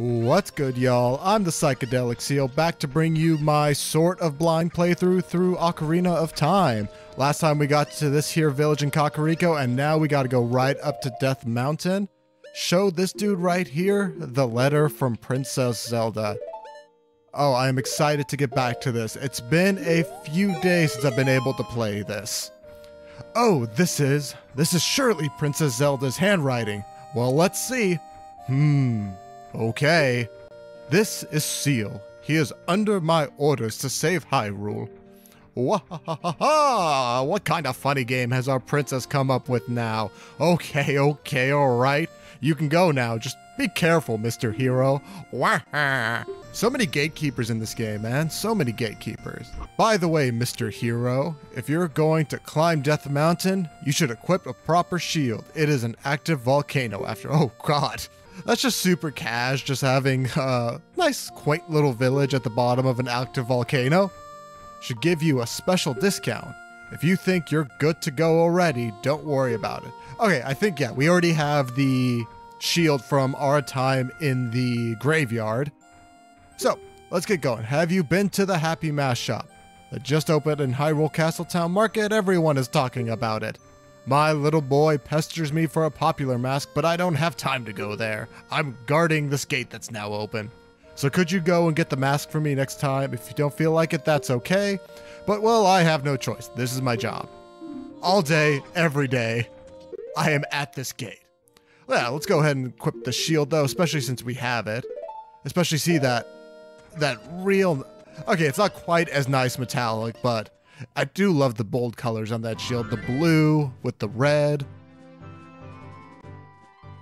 What's good, y'all? I'm the Psychedelic Seal, back to bring you my sort of blind playthrough through Ocarina of Time. Last time we got to this here village in Kakariko, and now we gotta go right up to Death Mountain. Show this dude right here the letter from Princess Zelda. Oh, I am excited to get back to this. It's been a few days since I've been able to play this. Oh, this is. This is surely Princess Zelda's handwriting. Well, let's see. Hmm. Okay. This is Seal. He is under my orders to save Hyrule. Wahahaha! What kind of funny game has our princess come up with now? Okay, okay, alright. You can go now. Just be careful, Mr. Hero. Waha! So many gatekeepers in this game, man. So many gatekeepers. By the way, Mr. Hero, if you're going to climb Death Mountain, you should equip a proper shield. It is an active volcano after. Oh, God. That's just super cash, just having a nice, quaint little village at the bottom of an active volcano. Should give you a special discount. If you think you're good to go already, don't worry about it. Okay, I think, yeah, we already have the shield from our time in the graveyard. So, let's get going. Have you been to the Happy Mask shop? That just opened in Hyrule Castle Town Market, everyone is talking about it. My little boy pesters me for a popular mask, but I don't have time to go there. I'm guarding this gate that's now open. So could you go and get the mask for me next time? If you don't feel like it, that's okay. But well, I have no choice. This is my job. All day, every day, I am at this gate. Well, let's go ahead and equip the shield though, especially since we have it. Especially see that that real Okay, it's not quite as nice metallic, but I do love the bold colors on that shield. The blue with the red.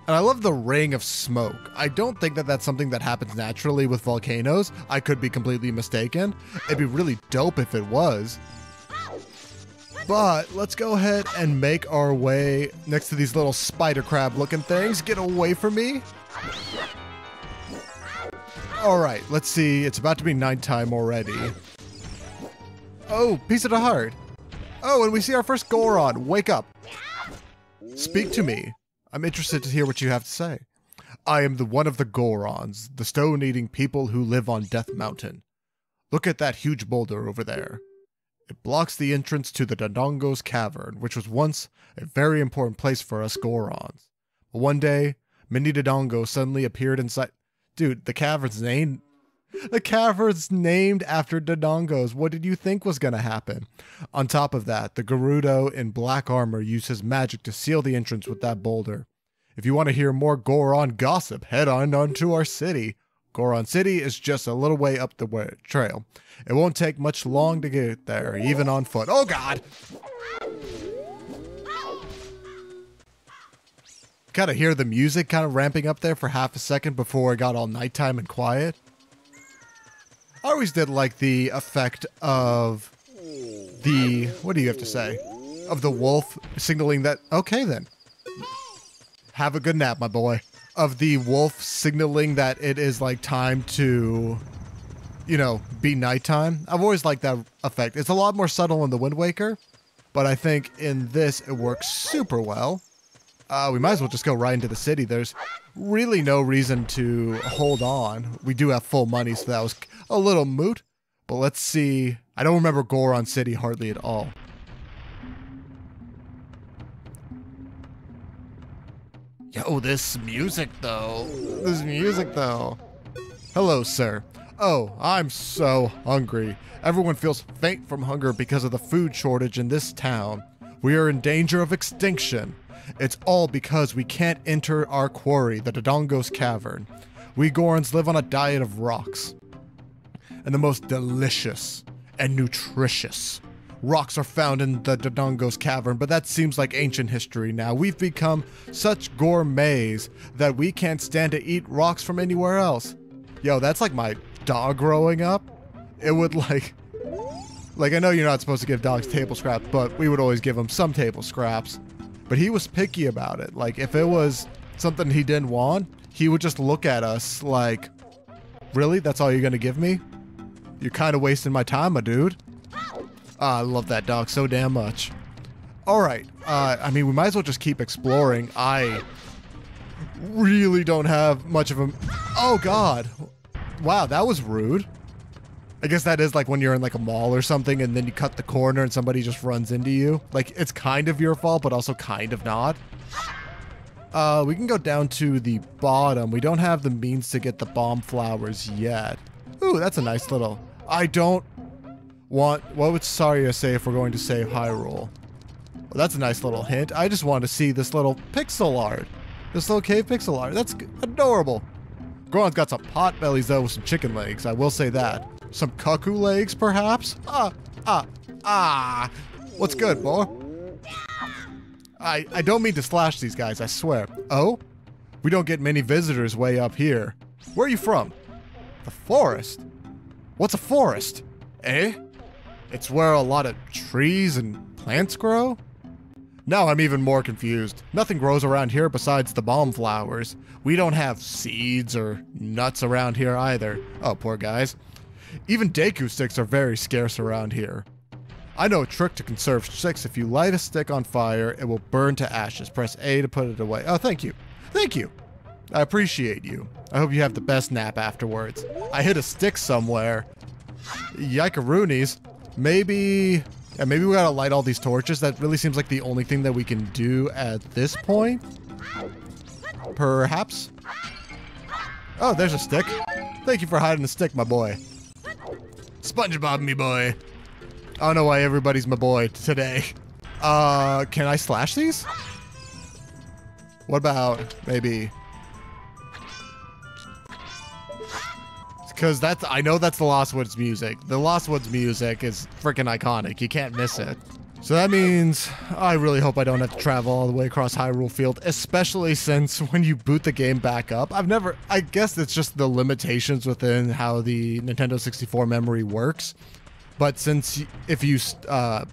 And I love the ring of smoke. I don't think that that's something that happens naturally with volcanoes. I could be completely mistaken. It'd be really dope if it was. But let's go ahead and make our way next to these little spider crab looking things. Get away from me. All right, let's see. It's about to be nighttime already. Oh, piece of the heart. Oh, and we see our first Goron. Wake up. Speak to me. I'm interested to hear what you have to say. I am the one of the Gorons, the stone-eating people who live on Death Mountain. Look at that huge boulder over there. It blocks the entrance to the Dodongo's Cavern, which was once a very important place for us Gorons. But one day, Mini Dodongo suddenly appeared inside. Dude, the cavern's named the cavern's named after Dodongos. What did you think was going to happen? On top of that, the Gerudo in black armor used his magic to seal the entrance with that boulder. If you want to hear more Goron gossip, head on onto our city. Goron City is just a little way up the way, trail. It won't take much long to get there, even on foot. Oh god! Kind of hear the music kind of ramping up there for half a second before it got all nighttime and quiet. I always did like the effect of the what do you have to say? Of the wolf signaling that okay then. Have a good nap, my boy. Of the wolf signaling that it is like time to you know, be nighttime. I've always liked that effect. It's a lot more subtle in the Wind Waker, but I think in this it works super well. Uh, we might as well just go right into the city. There's really no reason to hold on. We do have full money, so that was a little moot. But let's see. I don't remember Goron City hardly at all. Yo, this music though. This music though. Hello, sir. Oh, I'm so hungry. Everyone feels faint from hunger because of the food shortage in this town. We are in danger of extinction. It's all because we can't enter our quarry, the Dodongo's Cavern. We Gorons live on a diet of rocks. And the most delicious and nutritious rocks are found in the Dodongo's Cavern, but that seems like ancient history now. We've become such gourmets that we can't stand to eat rocks from anywhere else. Yo, that's like my dog growing up. It would like like I know you're not supposed to give dogs table scraps, but we would always give them some table scraps. But he was picky about it. Like if it was something he didn't want, he would just look at us like, "Really? That's all you're gonna give me? You're kind of wasting my time, my dude." Ah, I love that dog so damn much. All right. Uh, I mean, we might as well just keep exploring. I really don't have much of a. Oh God! Wow, that was rude. I guess that is like when you're in like a mall or something, and then you cut the corner and somebody just runs into you. Like it's kind of your fault, but also kind of not. Uh, we can go down to the bottom. We don't have the means to get the bomb flowers yet. Ooh, that's a nice little. I don't want. What would Saria say if we're going to save Hyrule? Well, that's a nice little hint. I just want to see this little pixel art. This little cave pixel art. That's adorable. Goron's got some pot bellies though with some chicken legs. I will say that. Some cuckoo legs, perhaps? Ah, ah, ah. What's good, boy? I, I don't mean to slash these guys, I swear. Oh? We don't get many visitors way up here. Where are you from? The forest? What's a forest? Eh? It's where a lot of trees and plants grow? Now I'm even more confused. Nothing grows around here besides the bomb flowers. We don't have seeds or nuts around here either. Oh, poor guys. Even Deku sticks are very scarce around here. I know a trick to conserve sticks. If you light a stick on fire, it will burn to ashes. Press A to put it away. Oh, thank you. Thank you. I appreciate you. I hope you have the best nap afterwards. I hit a stick somewhere. Yikaroonies. Maybe... Yeah, maybe we gotta light all these torches. That really seems like the only thing that we can do at this point. Perhaps? Oh, there's a stick. Thank you for hiding the stick, my boy. SpongeBob, me boy. I don't know why everybody's my boy today. Uh, can I slash these? What about maybe? Because that's I know that's the Lost Woods music. The Lost Woods music is freaking iconic. You can't miss it. So that means I really hope I don't have to travel all the way across Hyrule Field, especially since when you boot the game back up, I've never, I guess it's just the limitations within how the Nintendo 64 memory works. But since if you uh,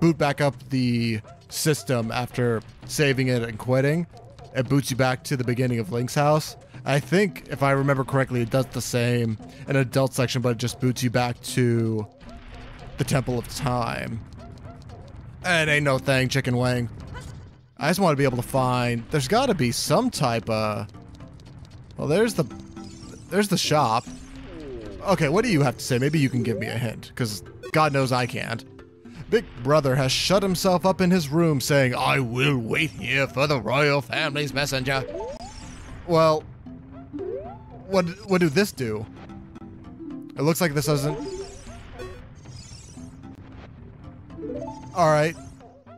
boot back up the system after saving it and quitting, it boots you back to the beginning of Link's house. I think, if I remember correctly, it does the same in adult section, but it just boots you back to the Temple of Time. It ain't no thing, Chicken Wing. I just want to be able to find... There's got to be some type of... Well, there's the... There's the shop. Okay, what do you have to say? Maybe you can give me a hint, because God knows I can't. Big Brother has shut himself up in his room saying, I will wait here for the royal family's messenger. Well, what, what do this do? It looks like this doesn't... Alright.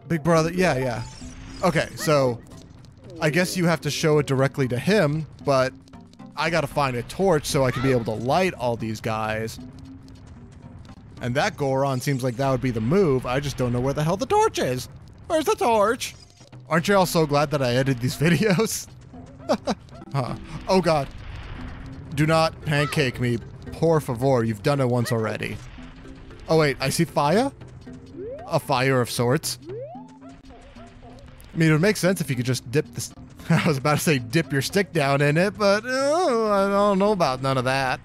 Big Brother, yeah, yeah. Okay, so I guess you have to show it directly to him, but I gotta find a torch so I can be able to light all these guys. And that Goron seems like that would be the move. I just don't know where the hell the torch is. Where's the torch? Aren't you all so glad that I edited these videos? huh. Oh god. Do not pancake me. Por favor, you've done it once already. Oh wait, I see fire? A fire of sorts. I mean, it would make sense if you could just dip this. I was about to say dip your stick down in it, but oh, I don't know about none of that.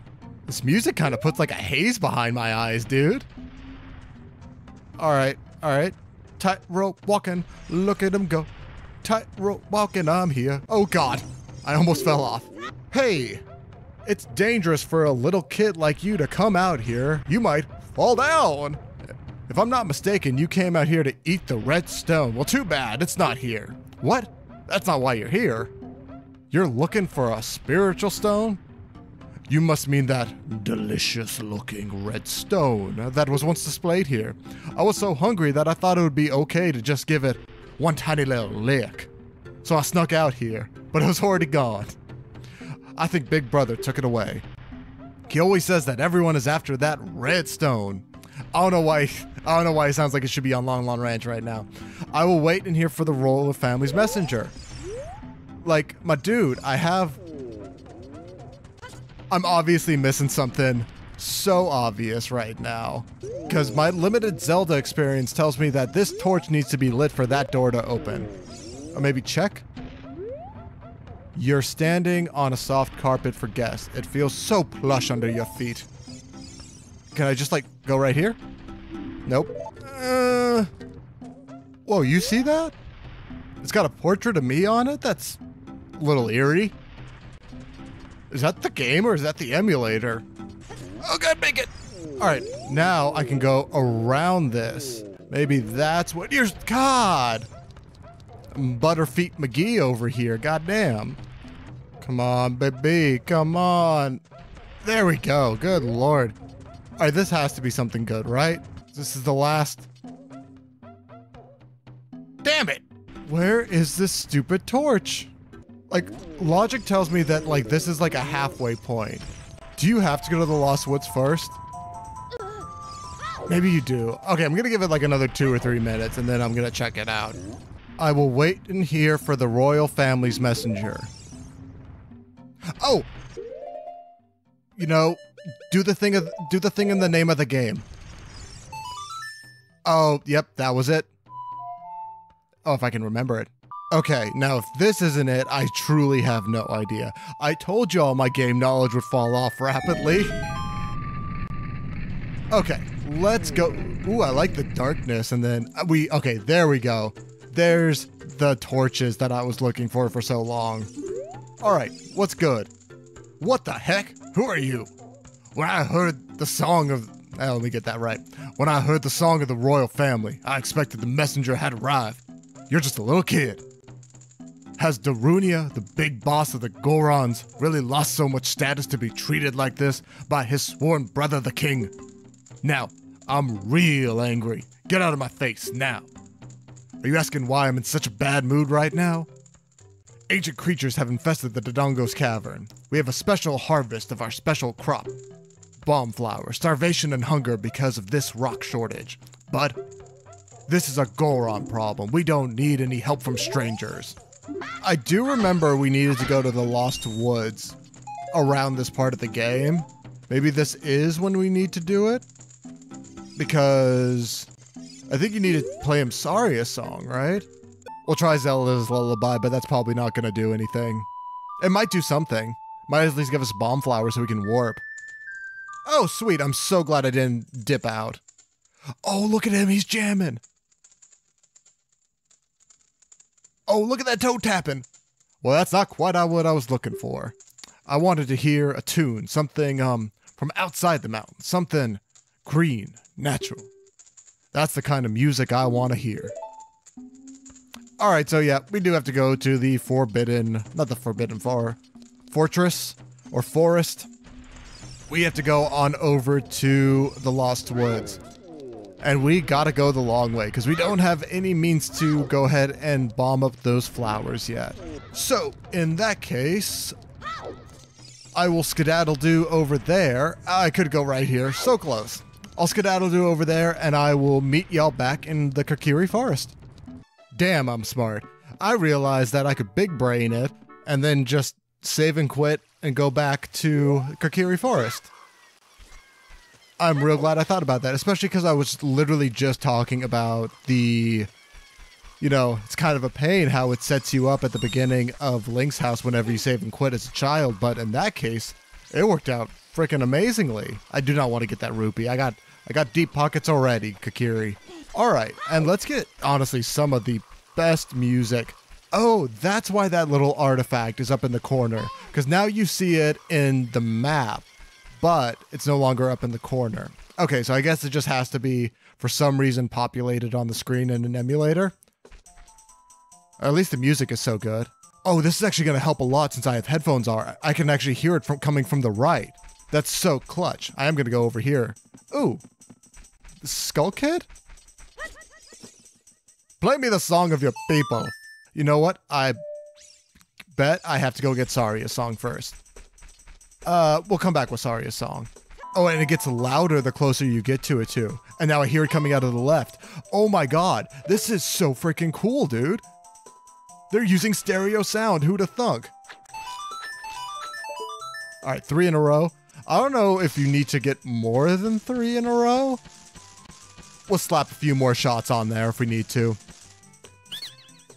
This music kind of puts like a haze behind my eyes, dude. All right, all right. Tightrope walking, look at him go. Tightrope walking, I'm here. Oh God, I almost fell off. Hey, it's dangerous for a little kid like you to come out here. You might fall down. If I'm not mistaken, you came out here to eat the red stone. Well, too bad, it's not here. What? That's not why you're here. You're looking for a spiritual stone? You must mean that delicious looking red stone that was once displayed here. I was so hungry that I thought it would be okay to just give it one tiny little lick. So I snuck out here, but it was already gone. I think Big Brother took it away. He always says that everyone is after that red stone. I don't know why. I don't know why it sounds like it should be on Lon Lon Ranch right now. I will wait in here for the role of family's messenger. Like, my dude, I have I'm obviously missing something so obvious right now. Because my limited Zelda experience tells me that this torch needs to be lit for that door to open. Or maybe check? You're standing on a soft carpet for guests. It feels so plush under your feet. Can I just like go right here? Nope. Uh, whoa, you see that? It's got a portrait of me on it? That's a little eerie. Is that the game or is that the emulator? Oh god, make it! Alright, now I can go around this. Maybe that's what you're. God! Butterfeet McGee over here, goddamn. Come on, baby, come on. There we go, good lord. Alright, this has to be something good, right? This is the last. Damn it! Where is this stupid torch? Like, logic tells me that, like, this is like a halfway point. Do you have to go to the Lost Woods first? Maybe you do. Okay, I'm gonna give it like another two or three minutes and then I'm gonna check it out. I will wait in here for the royal family's messenger. Oh! You know, do the thing of do the thing in the name of the game. Oh, yep, that was it. Oh, if I can remember it. Okay, now if this isn't it, I truly have no idea. I told y'all my game knowledge would fall off rapidly. Okay, let's go. Ooh, I like the darkness. And then uh, we, okay, there we go. There's the torches that I was looking for for so long. All right, what's good? What the heck? Who are you? When I heard the song of, oh, let me get that right. When I heard the song of the royal family, I expected the messenger had arrived. You're just a little kid. Has Darunia, the big boss of the Gorons, really lost so much status to be treated like this by his sworn brother, the king? Now, I'm real angry. Get out of my face now. Are you asking why I'm in such a bad mood right now? Ancient creatures have infested the Dodongo's cavern. We have a special harvest of our special crop. Bomb flower, starvation and hunger because of this rock shortage. But this is a Goron problem. We don't need any help from strangers. I do remember we needed to go to the Lost Woods around this part of the game. Maybe this is when we need to do it? Because I think you need to play him Saria song, right? We'll try Zelda's Lullaby, but that's probably not going to do anything. It might do something. Might at least give us bomb flower so we can warp. Oh, sweet. I'm so glad I didn't dip out. Oh, look at him. He's jamming. Oh, look at that toe tapping. Well, that's not quite what I was looking for. I wanted to hear a tune, something um from outside the mountain, something green, natural. That's the kind of music I want to hear. All right, so yeah, we do have to go to the forbidden, not the forbidden far, fortress or forest. We have to go on over to the Lost Woods. And we gotta go the long way because we don't have any means to go ahead and bomb up those flowers yet. So, in that case, I will skedaddle do over there. Ah, I could go right here, so close. I'll skedaddle do over there and I will meet y'all back in the Kokiri Forest. Damn, I'm smart. I realized that I could big brain it and then just save and quit and go back to Kokiri Forest. I'm real glad I thought about that, especially because I was literally just talking about the, you know, it's kind of a pain how it sets you up at the beginning of Link's house whenever you save and quit as a child. But in that case, it worked out freaking amazingly. I do not want to get that rupee. I got I got deep pockets already, Kokiri. All right, and let's get honestly some of the best music. Oh, that's why that little artifact is up in the corner because now you see it in the map but it's no longer up in the corner. Okay, so I guess it just has to be, for some reason, populated on the screen in an emulator. Or at least the music is so good. Oh, this is actually going to help a lot since I have headphones on. I can actually hear it from coming from the right. That's so clutch. I am going to go over here. Ooh. Skull Kid? Play me the song of your people. You know what? I bet I have to go get Saria's song first. Uh, we'll come back with Saria's song. Oh, and it gets louder the closer you get to it, too. And now I hear it coming out of the left. Oh my god, this is so freaking cool, dude. They're using stereo sound. Who'da thunk? All right, three in a row. I don't know if you need to get more than three in a row. We'll slap a few more shots on there if we need to.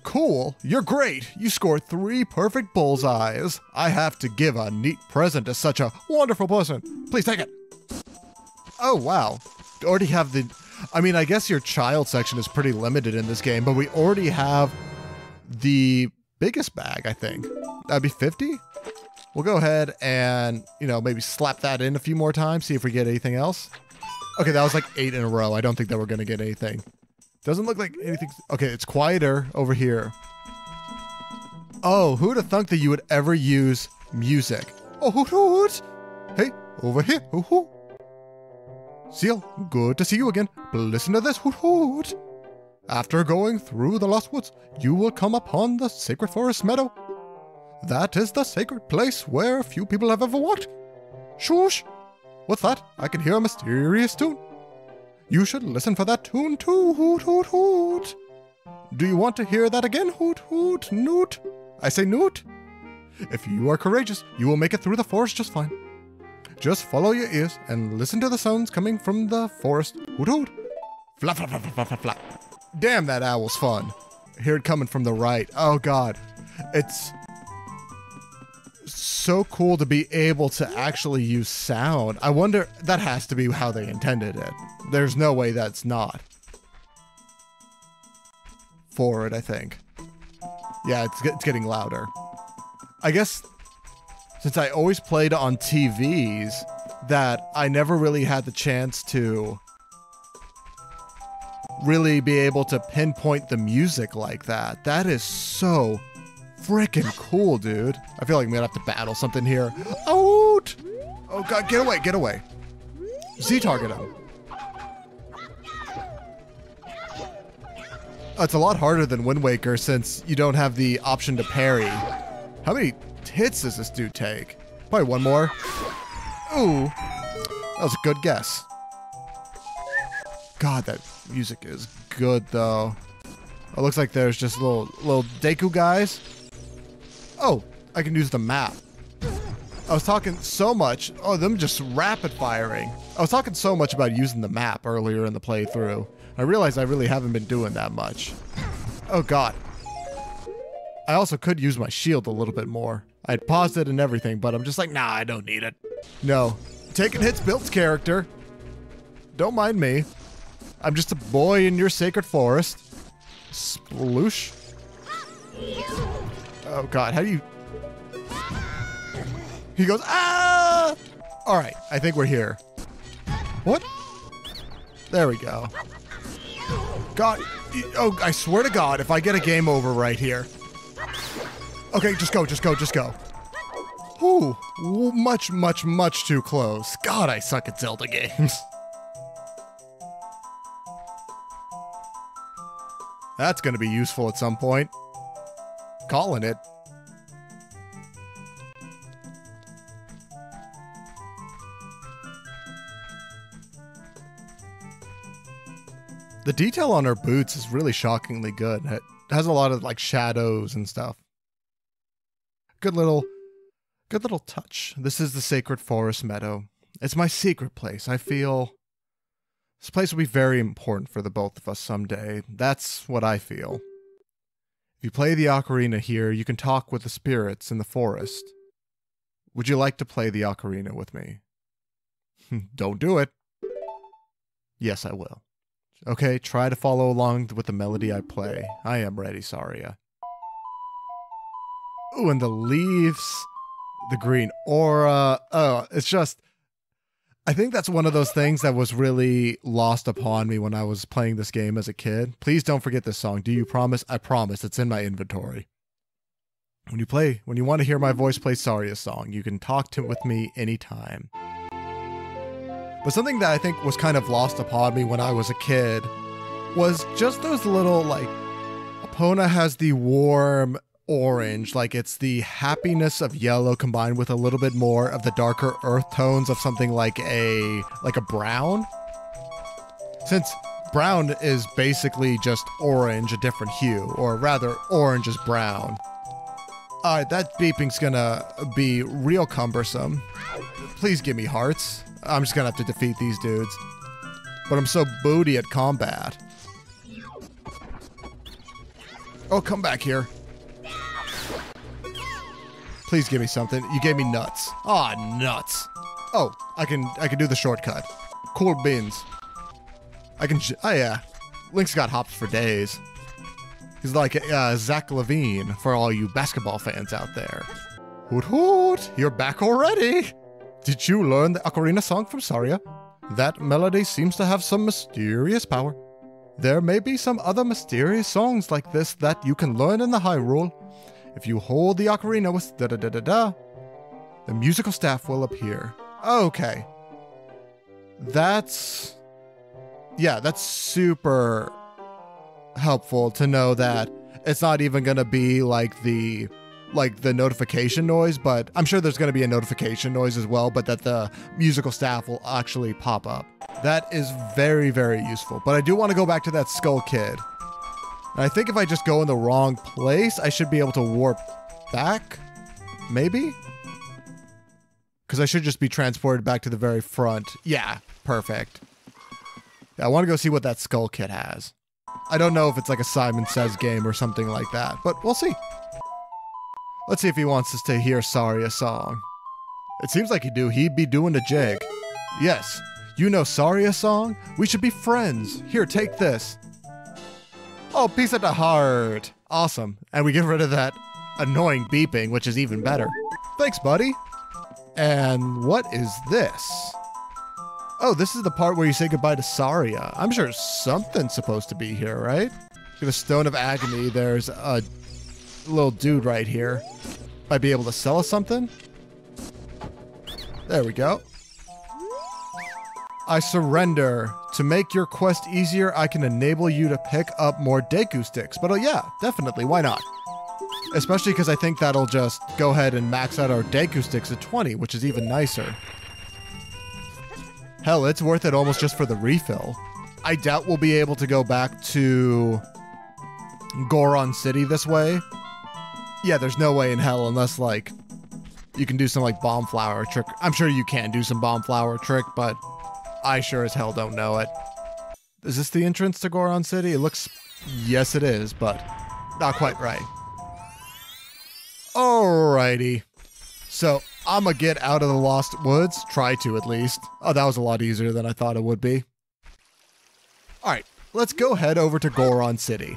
Cool, you're great. You scored three perfect bullseyes. I have to give a neat present to such a wonderful person. Please take it. Oh, wow. Already have the. I mean, I guess your child section is pretty limited in this game, but we already have the biggest bag, I think. That'd be 50? We'll go ahead and, you know, maybe slap that in a few more times, see if we get anything else. Okay, that was like eight in a row. I don't think that we're going to get anything. Doesn't look like anything. Okay, it's quieter over here. Oh, who'd have thunk that you would ever use music? Oh, hoot hoot! Hey, over here, hoo hoo. Seal, good to see you again. But Listen to this, hoot hoot. After going through the Lost Woods, you will come upon the Sacred Forest Meadow. That is the sacred place where few people have ever walked. Shoosh! What's that? I can hear a mysterious tune. You should listen for that tune too, hoot hoot hoot. Do you want to hear that again, hoot hoot noot? I say noot. If you are courageous, you will make it through the forest just fine. Just follow your ears and listen to the sounds coming from the forest. Hoot hoot. Flap flap flap flap flap flap. Damn, that owl's fun. Hear it coming from the right. Oh god. It's so cool to be able to actually use sound. I wonder, that has to be how they intended it. There's no way that's not. Forward, I think. Yeah, it's, it's getting louder. I guess since I always played on TVs, that I never really had the chance to really be able to pinpoint the music like that. That is so freaking cool, dude. I feel like I'm gonna have to battle something here. Out! Oh god, get away, get away. Z target him. Oh, it's a lot harder than Wind Waker since you don't have the option to parry. How many hits does this dude take? Probably one more. Ooh. That was a good guess. God, that music is good though. It looks like there's just little little Deku guys. Oh, I can use the map. I was talking so much. Oh, them just rapid firing. I was talking so much about using the map earlier in the playthrough. I realized I really haven't been doing that much. Oh god. I also could use my shield a little bit more. I would paused it and everything, but I'm just like, nah, I don't need it. No. Taking hits builds character. Don't mind me. I'm just a boy in your sacred forest. Sploosh. Oh god, how do you... He goes, ah! Alright, I think we're here. What? There we go. God, oh, I swear to God, if I get a game over right here. Okay, just go, just go, just go. Ooh, much, much, much too close. God, I suck at Zelda games. That's going to be useful at some point. Calling it. The detail on her boots is really shockingly good. It has a lot of like shadows and stuff. Good little good little touch. This is the sacred forest meadow. It's my secret place. I feel this place will be very important for the both of us someday. That's what I feel. If you play the ocarina here, you can talk with the spirits in the forest. Would you like to play the ocarina with me? Don't do it. Yes, I will. Okay, try to follow along with the melody I play. I am ready, Saria. Ooh, and the leaves, the green aura. Oh, it's just. I think that's one of those things that was really lost upon me when I was playing this game as a kid. Please don't forget this song. Do you promise? I promise. It's in my inventory. When you play, when you want to hear my voice play Saria's song, you can talk to with me anytime. But something that I think was kind of lost upon me when I was a kid was just those little like Epona has the warm orange, like it's the happiness of yellow combined with a little bit more of the darker earth tones of something like a like a brown. Since brown is basically just orange, a different hue, or rather orange is brown. Alright, that beeping's gonna be real cumbersome. Please give me hearts. I'm just gonna have to defeat these dudes. But I'm so booty at combat. Oh, come back here. Please give me something. You gave me nuts. Ah, oh, nuts. Oh, I can I can do the shortcut. Cool beans. I can. Oh yeah, Link's got hops for days. He's like uh, Zach LaVine for all you basketball fans out there. Hoot hoot, you're back already. Did you learn the ocarina song from Saria? That melody seems to have some mysterious power. There may be some other mysterious songs like this that you can learn in the Hyrule. If you hold the ocarina with da da da da da, the musical staff will appear. Okay. That's. Yeah, that's super helpful to know that it's not even going to be like the like the notification noise, but I'm sure there's going to be a notification noise as well, but that the musical staff will actually pop up. That is very, very useful. But I do want to go back to that Skull Kid. And I think if I just go in the wrong place, I should be able to warp back? Maybe? Because I should just be transported back to the very front. Yeah, perfect. Yeah, I want to go see what that Skull Kid has. I don't know if it's like a Simon Says game or something like that, but we'll see. Let's see if he wants us to hear Saria song. It seems like he do. He'd be doing a jig. Yes, you know Saria song? We should be friends. Here, take this. Oh, piece of the heart. Awesome. And we get rid of that annoying beeping, which is even better. Thanks, buddy. And what is this? Oh, this is the part where you say goodbye to Saria. I'm sure something's supposed to be here, right? Get a Stone of Agony. There's a little dude right here. Might be able to sell us something. There we go. I surrender. To make your quest easier, I can enable you to pick up more Deku sticks. But oh yeah, definitely, why not? Especially because I think that'll just go ahead and max out our Deku sticks at 20, which is even nicer. Hell, it's worth it almost just for the refill. I doubt we'll be able to go back to Goron City this way. Yeah, there's no way in hell unless like you can do some like bomb flower trick. I'm sure you can do some bomb flower trick, but I sure as hell don't know it. Is this the entrance to Goron City? It looks yes it is, but not quite right. Alrighty. So I'm gonna get out of the Lost Woods. Try to at least. Oh, that was a lot easier than I thought it would be. Alright, let's go head over to Goron City.